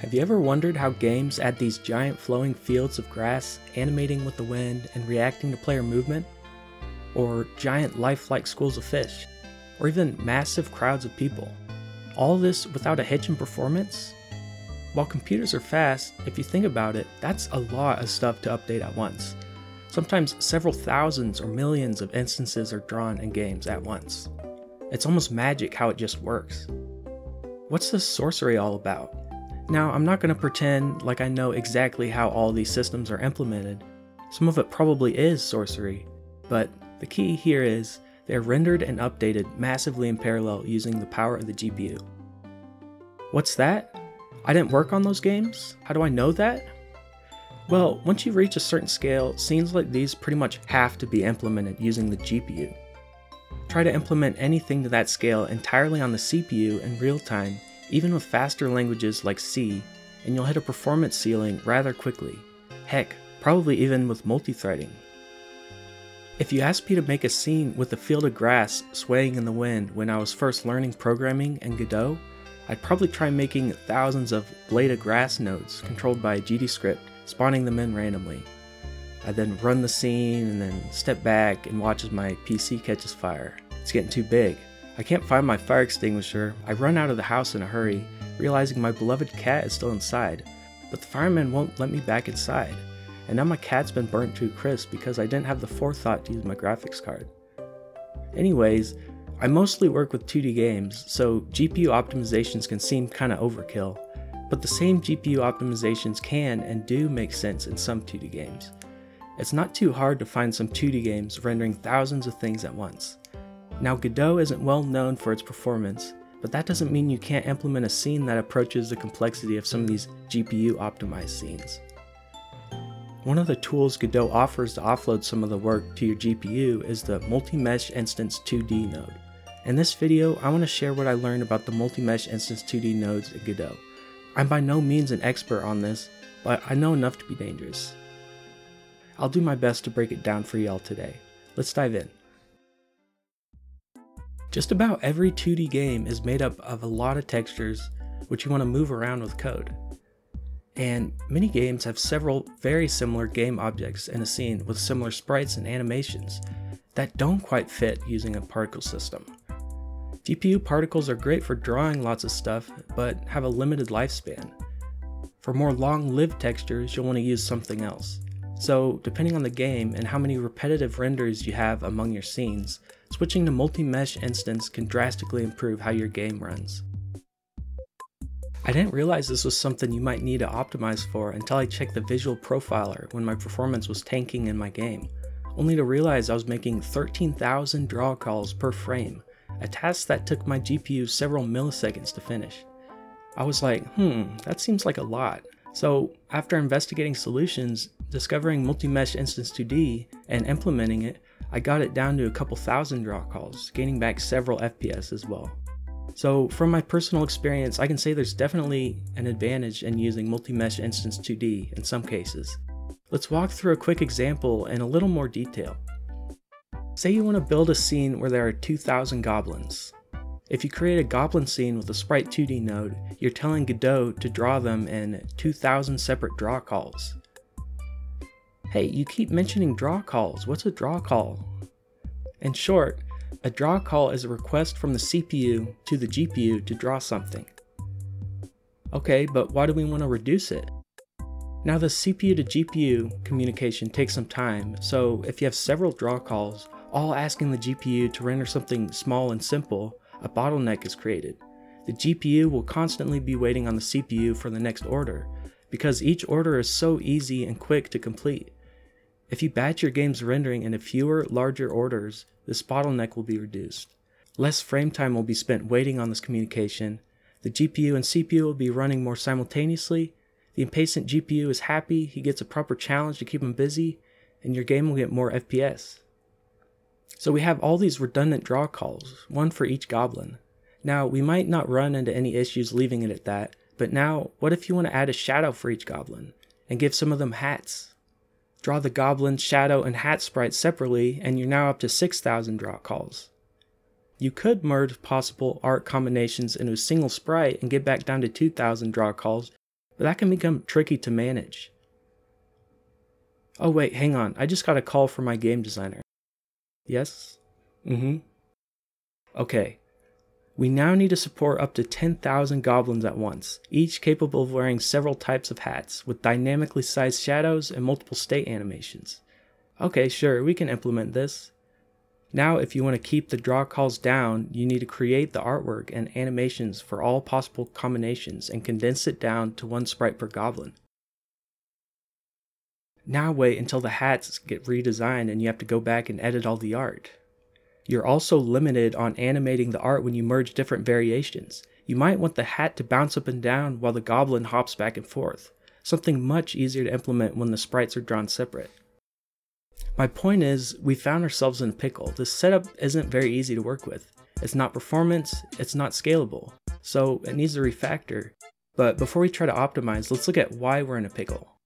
Have you ever wondered how games add these giant flowing fields of grass animating with the wind and reacting to player movement? Or giant lifelike schools of fish? Or even massive crowds of people? All this without a hitch in performance? While computers are fast, if you think about it, that's a lot of stuff to update at once. Sometimes several thousands or millions of instances are drawn in games at once. It's almost magic how it just works. What's this sorcery all about? Now, I'm not going to pretend like I know exactly how all these systems are implemented. Some of it probably is sorcery, but the key here is they're rendered and updated massively in parallel using the power of the GPU. What's that? I didn't work on those games? How do I know that? Well, once you reach a certain scale, scenes like these pretty much have to be implemented using the GPU. Try to implement anything to that scale entirely on the CPU in real time even with faster languages like C, and you'll hit a performance ceiling rather quickly. Heck, probably even with multi-threading. If you asked me to make a scene with a field of grass swaying in the wind when I was first learning programming in Godot, I'd probably try making thousands of blade of grass nodes controlled by GDScript, spawning them in randomly. I'd then run the scene and then step back and watch as my PC catches fire. It's getting too big. I can't find my fire extinguisher. I run out of the house in a hurry, realizing my beloved cat is still inside, but the fireman won't let me back inside. And now my cat's been burnt to a crisp because I didn't have the forethought to use my graphics card. Anyways, I mostly work with 2D games, so GPU optimizations can seem kinda overkill, but the same GPU optimizations can and do make sense in some 2D games. It's not too hard to find some 2D games rendering thousands of things at once. Now Godot isn't well known for its performance, but that doesn't mean you can't implement a scene that approaches the complexity of some of these GPU optimized scenes. One of the tools Godot offers to offload some of the work to your GPU is the Multi-Mesh Instance 2D node. In this video, I want to share what I learned about the Multi-Mesh Instance 2D nodes in Godot. I'm by no means an expert on this, but I know enough to be dangerous. I'll do my best to break it down for y'all today. Let's dive in. Just about every 2D game is made up of a lot of textures which you want to move around with code. And many games have several very similar game objects in a scene with similar sprites and animations that don't quite fit using a particle system. GPU particles are great for drawing lots of stuff, but have a limited lifespan. For more long-lived textures, you'll want to use something else. So, depending on the game and how many repetitive renders you have among your scenes, switching to multi-mesh instance can drastically improve how your game runs. I didn't realize this was something you might need to optimize for until I checked the visual profiler when my performance was tanking in my game, only to realize I was making 13,000 draw calls per frame, a task that took my GPU several milliseconds to finish. I was like, hmm, that seems like a lot. So after investigating solutions, discovering multi-mesh instance 2D, and implementing it, I got it down to a couple thousand draw calls, gaining back several FPS as well. So from my personal experience, I can say there's definitely an advantage in using multi-mesh instance 2D in some cases. Let's walk through a quick example in a little more detail. Say you want to build a scene where there are 2,000 goblins. If you create a goblin scene with a Sprite 2D node, you're telling Godot to draw them in 2,000 separate draw calls. Hey, you keep mentioning draw calls. What's a draw call? In short, a draw call is a request from the CPU to the GPU to draw something. Okay, but why do we want to reduce it? Now the CPU to GPU communication takes some time, so if you have several draw calls, all asking the GPU to render something small and simple, a bottleneck is created. The GPU will constantly be waiting on the CPU for the next order, because each order is so easy and quick to complete. If you batch your game's rendering into fewer, larger orders, this bottleneck will be reduced. Less frame time will be spent waiting on this communication, the GPU and CPU will be running more simultaneously, the impatient GPU is happy, he gets a proper challenge to keep him busy, and your game will get more FPS. So we have all these redundant draw calls, one for each goblin. Now, we might not run into any issues leaving it at that, but now, what if you want to add a shadow for each goblin, and give some of them hats? Draw the goblin, shadow, and hat sprites separately, and you're now up to 6,000 draw calls. You could merge possible art combinations into a single sprite and get back down to 2,000 draw calls, but that can become tricky to manage. Oh wait, hang on, I just got a call from my game designer. Yes? Mm-hmm. Okay. We now need to support up to 10,000 goblins at once, each capable of wearing several types of hats, with dynamically sized shadows and multiple state animations. Okay, sure, we can implement this. Now, if you want to keep the draw calls down, you need to create the artwork and animations for all possible combinations and condense it down to one sprite per goblin. Now wait until the hats get redesigned and you have to go back and edit all the art. You're also limited on animating the art when you merge different variations. You might want the hat to bounce up and down while the goblin hops back and forth, something much easier to implement when the sprites are drawn separate. My point is, we found ourselves in a pickle. This setup isn't very easy to work with. It's not performance, it's not scalable, so it needs a refactor. But before we try to optimize, let's look at why we're in a pickle.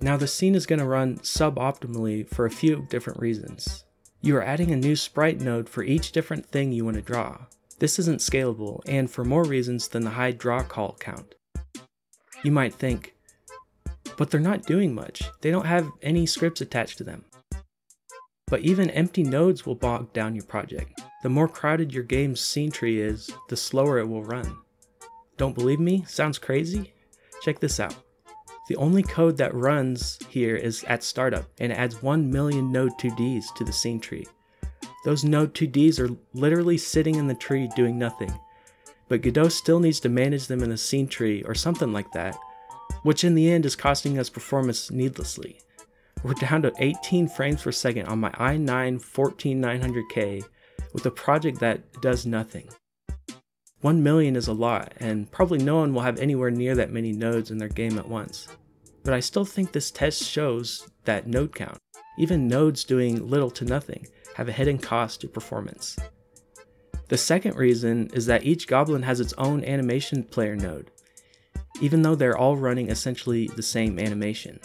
Now the scene is going to run suboptimally for a few different reasons. You are adding a new sprite node for each different thing you want to draw. This isn't scalable, and for more reasons than the high draw call count. You might think, but they're not doing much. They don't have any scripts attached to them. But even empty nodes will bog down your project. The more crowded your game's scene tree is, the slower it will run. Don't believe me? Sounds crazy? Check this out. The only code that runs here is at startup and adds 1 million node 2ds to the scene tree. Those node 2ds are literally sitting in the tree doing nothing. But Godot still needs to manage them in the scene tree or something like that, which in the end is costing us performance needlessly. We're down to 18 frames per second on my i9 14900K with a project that does nothing. 1 million is a lot, and probably no one will have anywhere near that many nodes in their game at once. But I still think this test shows that node count, even nodes doing little to nothing, have a hidden cost to performance. The second reason is that each goblin has its own animation player node, even though they're all running essentially the same animation.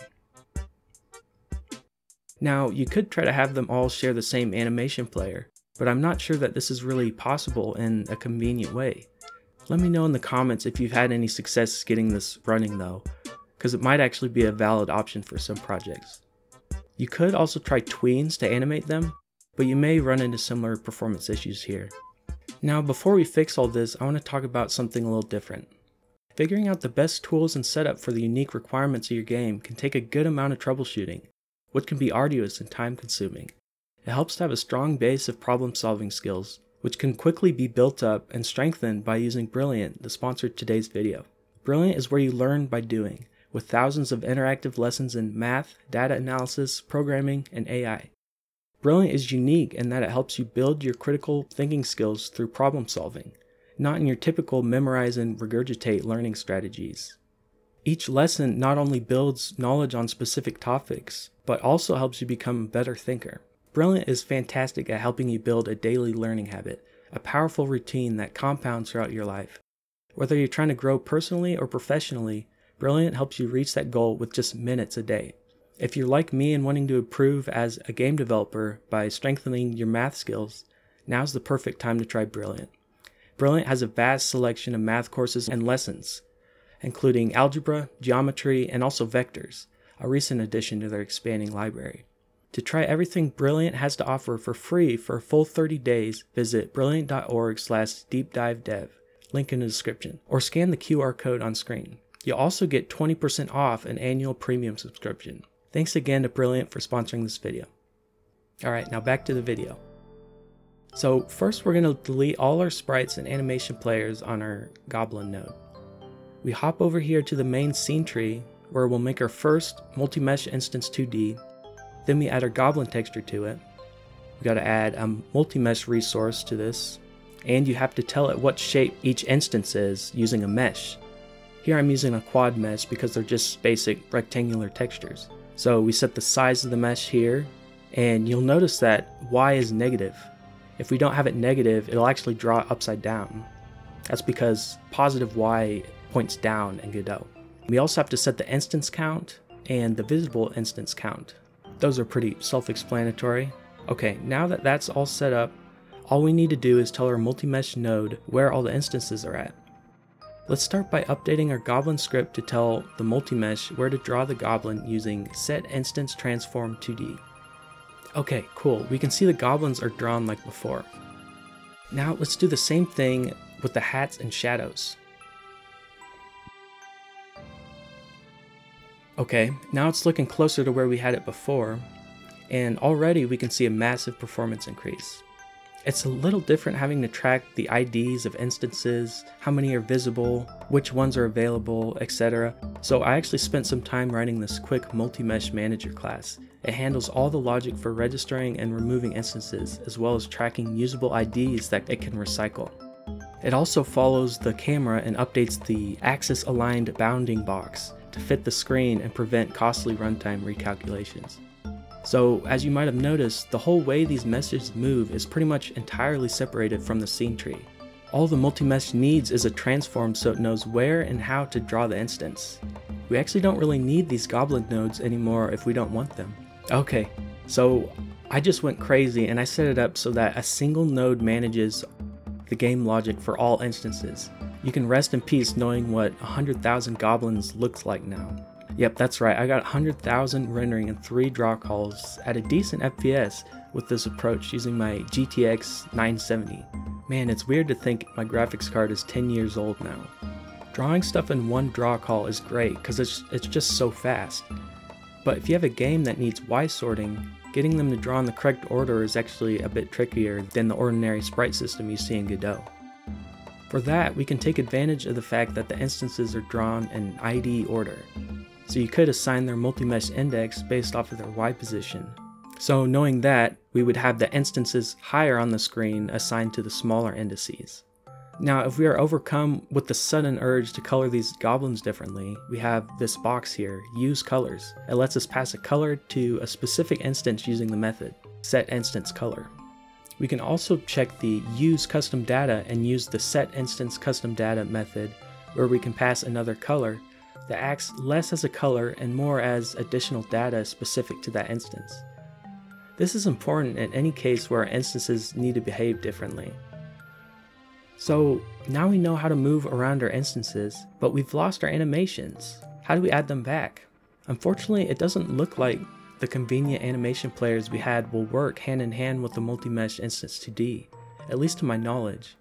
Now, you could try to have them all share the same animation player, but I'm not sure that this is really possible in a convenient way. Let me know in the comments if you've had any success getting this running though, because it might actually be a valid option for some projects. You could also try tweens to animate them, but you may run into similar performance issues here. Now before we fix all this, I want to talk about something a little different. Figuring out the best tools and setup for the unique requirements of your game can take a good amount of troubleshooting, which can be arduous and time consuming. It helps to have a strong base of problem solving skills, which can quickly be built up and strengthened by using Brilliant, the sponsor of today's video. Brilliant is where you learn by doing, with thousands of interactive lessons in math, data analysis, programming, and AI. Brilliant is unique in that it helps you build your critical thinking skills through problem solving, not in your typical memorize and regurgitate learning strategies. Each lesson not only builds knowledge on specific topics, but also helps you become a better thinker. Brilliant is fantastic at helping you build a daily learning habit, a powerful routine that compounds throughout your life. Whether you're trying to grow personally or professionally, Brilliant helps you reach that goal with just minutes a day. If you're like me and wanting to improve as a game developer by strengthening your math skills, now's the perfect time to try Brilliant. Brilliant has a vast selection of math courses and lessons, including algebra, geometry, and also vectors, a recent addition to their expanding library. To try everything Brilliant has to offer for free for a full 30 days, visit brilliant.org slash deepdivedev, link in the description, or scan the QR code on screen. You'll also get 20% off an annual premium subscription. Thanks again to Brilliant for sponsoring this video. Alright, now back to the video. So first we're going to delete all our sprites and animation players on our Goblin node. We hop over here to the main scene tree where we'll make our first multi-mesh instance 2D. Then we add our goblin texture to it. We gotta add a multi-mesh resource to this. And you have to tell it what shape each instance is using a mesh. Here I'm using a quad mesh because they're just basic rectangular textures. So we set the size of the mesh here, and you'll notice that Y is negative. If we don't have it negative, it'll actually draw upside down. That's because positive Y points down in Godot. We also have to set the instance count and the visible instance count. Those are pretty self-explanatory. Okay, now that that's all set up, all we need to do is tell our multi-mesh node where all the instances are at. Let's start by updating our Goblin script to tell the multi-mesh where to draw the Goblin using set instance transform 2D. Okay, cool, we can see the Goblins are drawn like before. Now let's do the same thing with the hats and shadows. Okay, now it's looking closer to where we had it before, and already we can see a massive performance increase. It's a little different having to track the IDs of instances, how many are visible, which ones are available, etc. So I actually spent some time writing this quick multi-mesh manager class. It handles all the logic for registering and removing instances, as well as tracking usable IDs that it can recycle. It also follows the camera and updates the axis aligned bounding box to fit the screen and prevent costly runtime recalculations. So, as you might have noticed, the whole way these meshes move is pretty much entirely separated from the scene tree. All the multi-mesh needs is a transform so it knows where and how to draw the instance. We actually don't really need these goblin nodes anymore if we don't want them. Okay, so I just went crazy and I set it up so that a single node manages the game logic for all instances. You can rest in peace knowing what 100,000 goblins looks like now. Yep, that's right, I got 100,000 rendering in 3 draw calls at a decent FPS with this approach using my GTX 970. Man, it's weird to think my graphics card is 10 years old now. Drawing stuff in one draw call is great because it's, it's just so fast. But if you have a game that needs Y sorting, getting them to draw in the correct order is actually a bit trickier than the ordinary sprite system you see in Godot. For that, we can take advantage of the fact that the instances are drawn in ID order so you could assign their multi-mesh index based off of their Y position. So knowing that, we would have the instances higher on the screen assigned to the smaller indices. Now, if we are overcome with the sudden urge to color these goblins differently, we have this box here, Use Colors. It lets us pass a color to a specific instance using the method, set instance color. We can also check the Use Custom Data and use the Set Instance Custom Data method, where we can pass another color that acts less as a color and more as additional data specific to that instance. This is important in any case where instances need to behave differently. So now we know how to move around our instances, but we've lost our animations. How do we add them back? Unfortunately, it doesn't look like the convenient animation players we had will work hand in hand with the multi-mesh instance 2D, at least to my knowledge.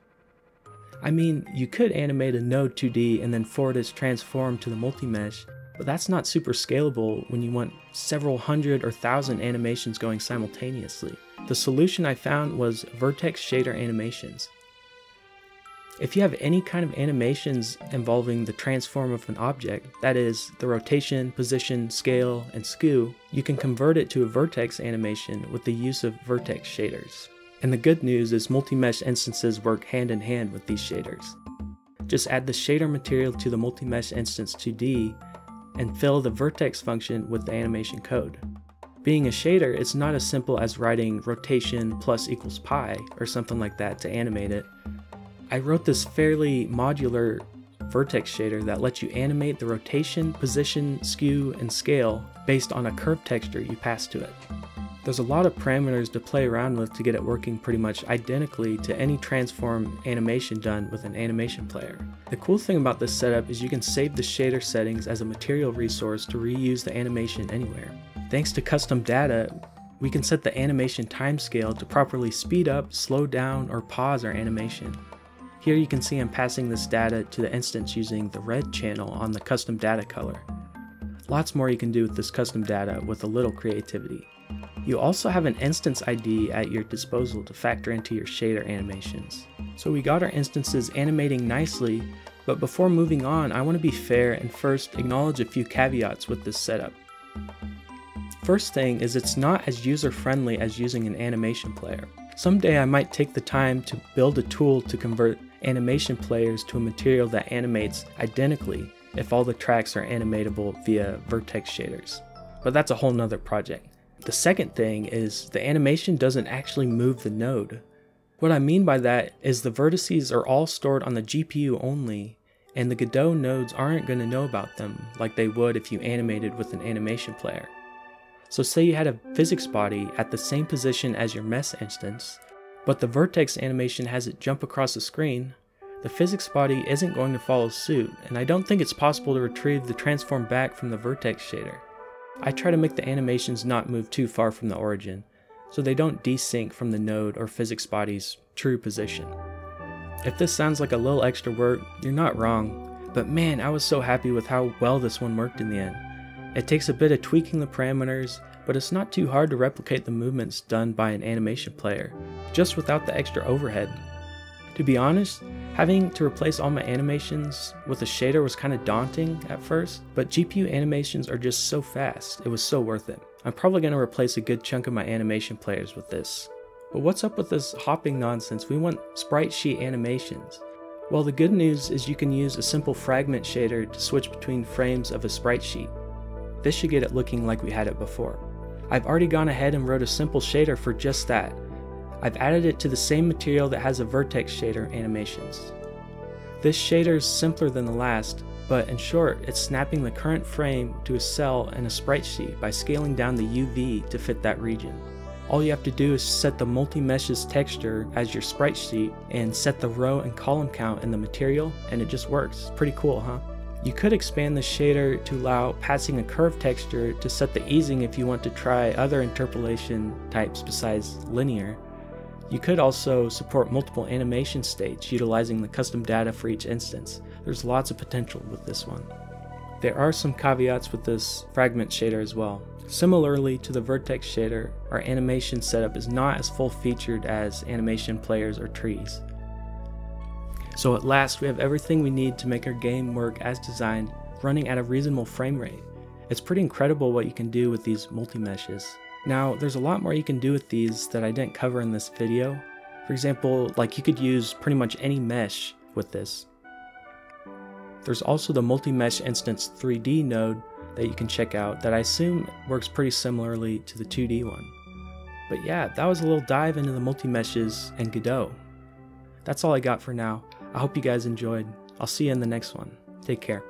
I mean, you could animate a node 2D and then forward its transform to the multi-mesh, but that's not super scalable when you want several hundred or thousand animations going simultaneously. The solution I found was Vertex Shader Animations. If you have any kind of animations involving the transform of an object, that is, the rotation, position, scale, and skew, you can convert it to a vertex animation with the use of vertex shaders. And the good news is multi-mesh instances work hand in hand with these shaders. Just add the shader material to the multi-mesh instance 2D and fill the vertex function with the animation code. Being a shader, it's not as simple as writing rotation plus equals pi or something like that to animate it. I wrote this fairly modular vertex shader that lets you animate the rotation, position, skew, and scale based on a curve texture you pass to it. There's a lot of parameters to play around with to get it working pretty much identically to any transform animation done with an animation player. The cool thing about this setup is you can save the shader settings as a material resource to reuse the animation anywhere. Thanks to custom data, we can set the animation timescale to properly speed up, slow down, or pause our animation. Here you can see I'm passing this data to the instance using the red channel on the custom data color. Lots more you can do with this custom data with a little creativity. You also have an instance ID at your disposal to factor into your shader animations. So we got our instances animating nicely, but before moving on, I want to be fair and first acknowledge a few caveats with this setup. First thing is it's not as user-friendly as using an animation player. Someday I might take the time to build a tool to convert animation players to a material that animates identically if all the tracks are animatable via vertex shaders. But that's a whole nother project. The second thing is the animation doesn't actually move the node. What I mean by that is the vertices are all stored on the GPU only, and the Godot nodes aren't going to know about them like they would if you animated with an animation player. So say you had a physics body at the same position as your mesh instance, but the vertex animation has it jump across the screen, the physics body isn't going to follow suit, and I don't think it's possible to retrieve the transform back from the vertex shader. I try to make the animations not move too far from the origin, so they don't desync from the node or physics body's true position. If this sounds like a little extra work, you're not wrong, but man, I was so happy with how well this one worked in the end. It takes a bit of tweaking the parameters, but it's not too hard to replicate the movements done by an animation player, just without the extra overhead. To be honest, having to replace all my animations with a shader was kind of daunting at first, but GPU animations are just so fast, it was so worth it. I'm probably going to replace a good chunk of my animation players with this. But what's up with this hopping nonsense? We want sprite sheet animations. Well, the good news is you can use a simple fragment shader to switch between frames of a sprite sheet. This should get it looking like we had it before. I've already gone ahead and wrote a simple shader for just that. I've added it to the same material that has a vertex shader animations. This shader is simpler than the last, but in short, it's snapping the current frame to a cell in a sprite sheet by scaling down the UV to fit that region. All you have to do is set the multi-meshes texture as your sprite sheet and set the row and column count in the material and it just works. Pretty cool, huh? You could expand the shader to allow passing a curve texture to set the easing if you want to try other interpolation types besides linear. You could also support multiple animation states utilizing the custom data for each instance. There's lots of potential with this one. There are some caveats with this fragment shader as well. Similarly to the vertex shader, our animation setup is not as full featured as animation players or trees. So at last we have everything we need to make our game work as designed, running at a reasonable frame rate. It's pretty incredible what you can do with these multi-meshes. Now, there's a lot more you can do with these that I didn't cover in this video. For example, like you could use pretty much any mesh with this. There's also the multi-mesh instance 3D node that you can check out that I assume works pretty similarly to the 2D one. But yeah, that was a little dive into the multi-meshes and Godot. That's all I got for now. I hope you guys enjoyed. I'll see you in the next one. Take care.